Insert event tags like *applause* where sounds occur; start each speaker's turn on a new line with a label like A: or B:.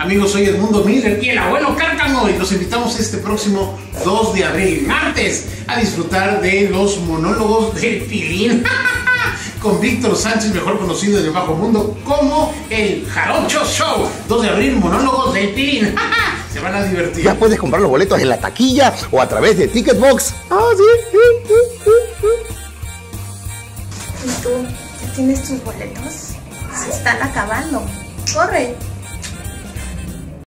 A: Amigos, soy Edmundo Miller y el abuelo Cárcamo y los invitamos este próximo 2 de abril, martes, a disfrutar de los monólogos del Pilín. *laughs* con Víctor Sánchez, mejor conocido en el bajo mundo como el Jarocho Show. 2 de abril, monólogos del Pilín. *laughs* Se van a divertir.
B: Ya puedes comprar los boletos en la taquilla o a través de Ticketbox. Ah, sí.
C: ¿Y tú? ¿Ya tienes tus boletos? Se están acabando. Corre.